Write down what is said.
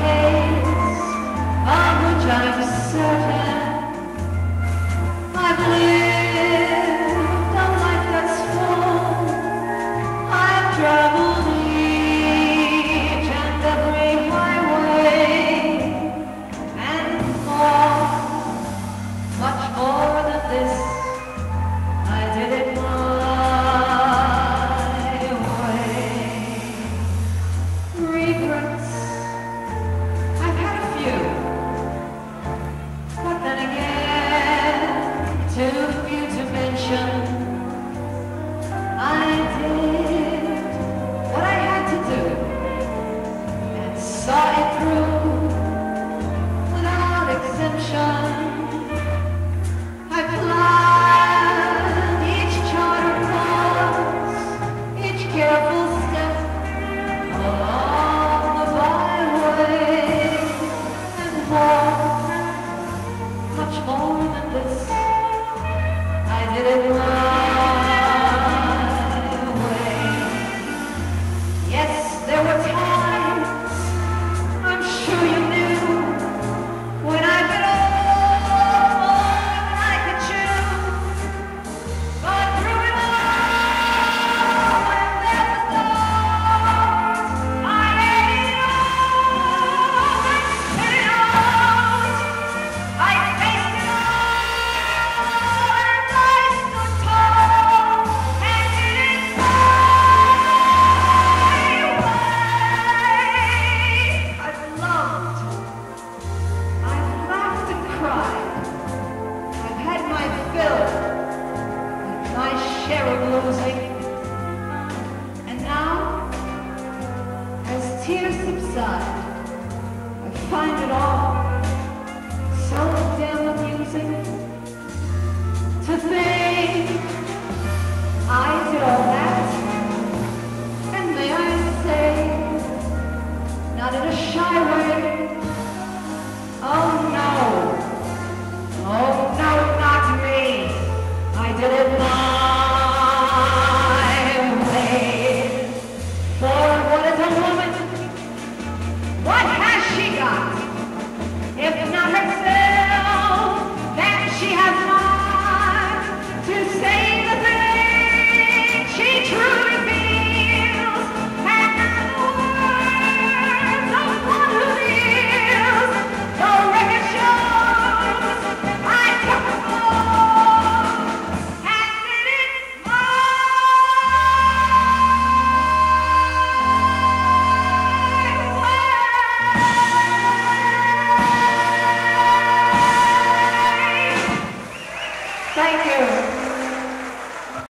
case of which I'm certain. Of losing, And now, as tears subside, I find it all so damn amusing.